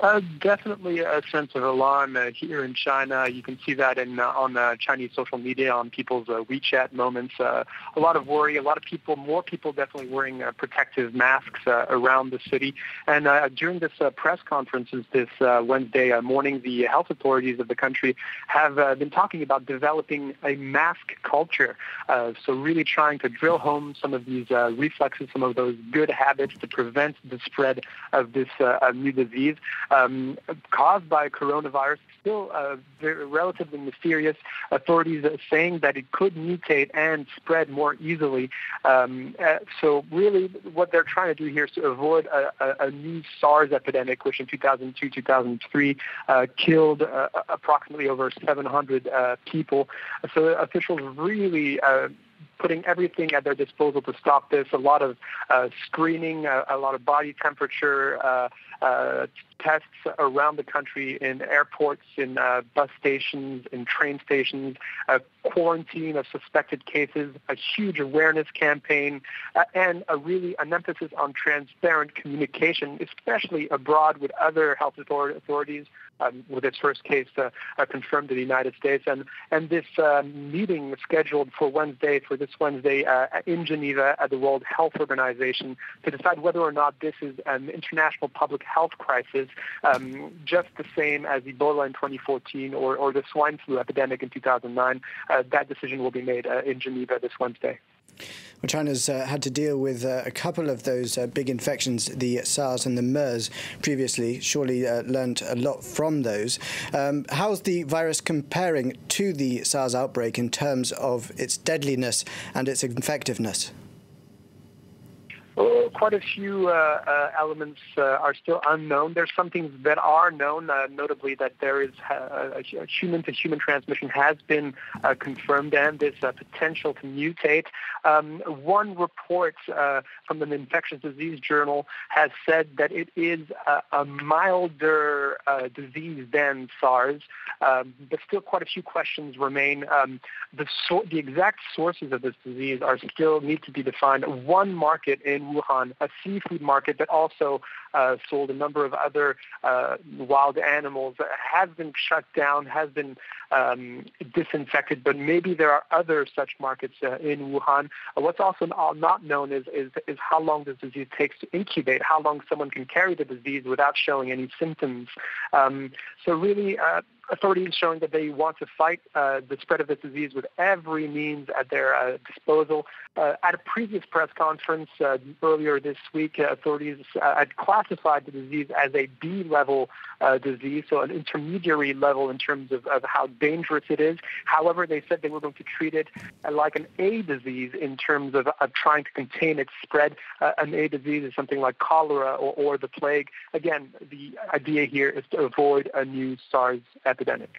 Uh, definitely a sense of alarm uh, here in China. You can see that in uh, on uh, Chinese social media, on people's uh, WeChat moments. Uh, a lot of worry. A lot of people, more people, definitely wearing protective masks around the city. And during this press conferences this Wednesday morning, the health authorities of the country have been talking about developing a mask culture. so really trying to drill home some of these reflexes, some of those good habits to prevent the spread of this new disease um, caused by coronavirus, still uh, very, relatively mysterious. Authorities are saying that it could mutate and spread more easily. Um, uh, so really what they're trying to do here is to avoid a, a, a new SARS epidemic, which in 2002-2003 uh, killed uh, approximately over 700 uh, people. So officials really uh, putting everything at their disposal to stop this. A lot of uh, screening, uh, a lot of body temperature uh, uh tests around the country in airports, in uh, bus stations, in train stations, a quarantine of suspected cases, a huge awareness campaign, uh, and a really an emphasis on transparent communication, especially abroad with other health authorities um, with its first case uh, uh, confirmed in the United States. And, and this uh, meeting scheduled for Wednesday, for this Wednesday uh, in Geneva at the World Health Organization to decide whether or not this is an international public health crisis, um, just the same as Ebola in 2014 or, or the swine flu epidemic in 2009. Uh, that decision will be made uh, in Geneva this Wednesday. Well, China's uh, had to deal with uh, a couple of those uh, big infections, the SARS and the MERS, previously. Surely uh, learned a lot from those. Um, how's the virus comparing to the SARS outbreak in terms of its deadliness and its effectiveness? Quite a few uh, uh, elements uh, are still unknown. There's some things that are known, notably that there is human-to-human transmission has been confirmed and this potential to mutate. Um, one report from an infectious disease journal has said that it is a, a milder disease than SARS, um, but still quite a few questions remain. Um, the, so- the exact sources of this disease are still need to be defined. One market in Wuhan, a seafood market that also uh, sold a number of other uh, wild animals, has been shut down, has been um, disinfected, but maybe there are other such markets uh, in Wuhan. Uh, what's also not known is, is, is how long this disease takes to incubate, how long someone can carry the disease without showing any symptoms. Um, so really, uh, authorities showing that they want to fight uh, the spread of this disease with every means at their uh, disposal. Uh, at a previous press conference uh, earlier this week, uh, authorities uh, had classified the disease as a B-level disease, so an intermediary level in terms of, of, how dangerous it is. However, they said they were going to treat it like an A disease in terms of, of trying to contain its spread. an A disease is something like cholera or, or the plague. Again, the idea here is to avoid a new SARS epidemic.